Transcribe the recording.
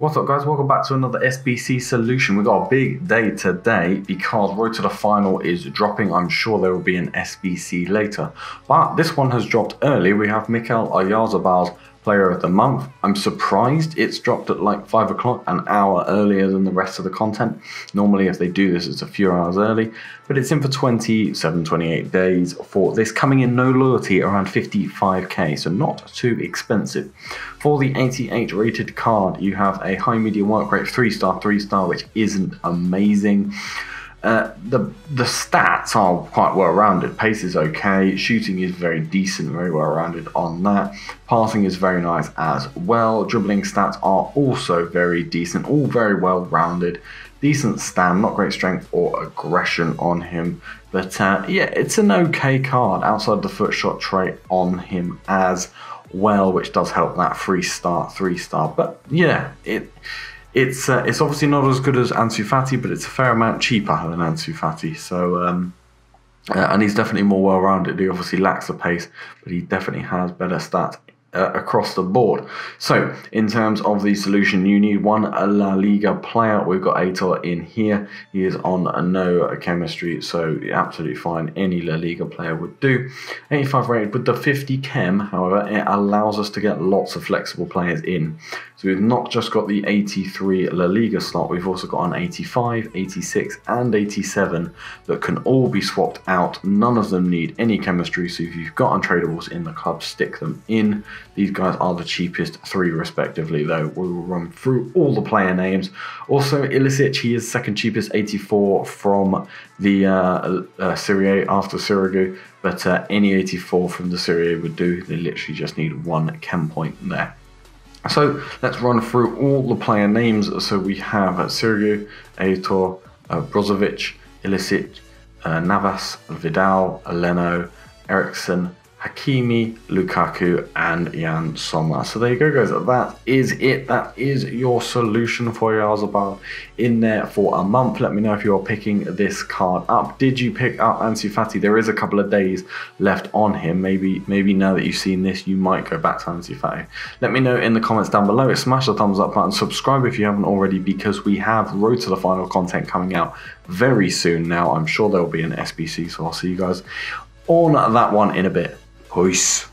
What's up, guys? Welcome back to another SBC solution. We've got a big day today because Road to the Final is dropping. I'm sure there will be an SBC later, but this one has dropped early. We have Mikel Oyarzabal Player of the Month. I'm surprised it's dropped at like 5 o'clock, an hour earlier than the rest of the content. Normally, if they do this, it's a few hours early, but it's in for 27, 28 days for this coming in no loyalty around 55k, so not too expensive. For the 88 rated card, you have a high medium work rate, 3 star, 3 star, which isn't amazing. Uh, the the stats are quite well rounded. Pace is okay. Shooting is very decent, very well rounded on that. Passing is very nice as well. Dribbling stats are also very decent, all very well rounded. Decent stand, not great strength or aggression on him, but uh, yeah, it's an okay card outside the foot shot trait on him as well, which does help that three star, three star. But yeah, it it's uh, it's obviously not as good as Ansu Fati, but it's a fair amount cheaper than Ansu Fati. So um, uh, and he's definitely more well rounded. He obviously lacks the pace, but he definitely has better stats uh, across the board. So, in terms of the solution, you need one La Liga player. We've got Aitor in here. He is on no chemistry, so absolutely fine. Any La Liga player would do. 85 rated with the 50 chem, however, it allows us to get lots of flexible players in. So, we've not just got the 83 La Liga slot, we've also got an 85, 86, and 87 that can all be swapped out. None of them need any chemistry, so if you've got untradables in the club, stick them in. These guys are the cheapest three, respectively, though. We will run through all the player names. Also, Ilicic, he is second cheapest, 84 from the uh, uh, Serie A after Sirigu, but uh, any 84 from the Serie A would do. They literally just need one chem point there. So let's run through all the player names. So we have uh, Sirigu, Aitor, uh, Brozovic, Ilicic, uh, Navas, Vidal, Leno, Eriksen, Hakimi, Lukaku, and Yann Sommer. So there you go, guys. That is it. That is your solution for Oyarzabal in there for a month. Let me know if you're picking this card up. Did you pick up Ansu Fati? There is a couple of days left on him. Maybe, maybe now that you've seen this, you might go back to Ansu Fati. Let me know in the comments down below. Smash the thumbs up button. Subscribe if you haven't already, because we have Road to the Final content coming out very soon now. I'm sure there will be an SBC, so I'll see you guys on that one in a bit. Ruiz.